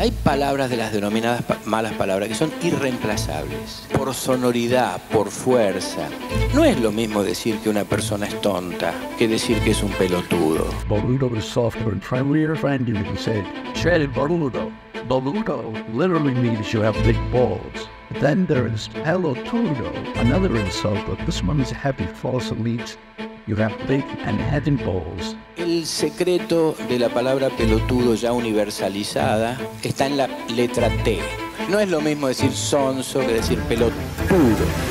Hay palabras de las denominadas malas palabras que son irreemplazables. Por sonoridad, por fuerza. No es lo mismo decir que una persona es tonta que decir que es un pelotudo. Boludo is softer and friendlier friend you can say, Che Boludo. Boludo literally means you have big balls. Then there is pelotudo, another insult, but this one is heavy, false means you have big and heavy balls. El secreto de la palabra pelotudo ya universalizada está en la letra T. No es lo mismo decir sonso que decir pelotudo.